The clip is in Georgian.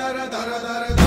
დარა დარა დარა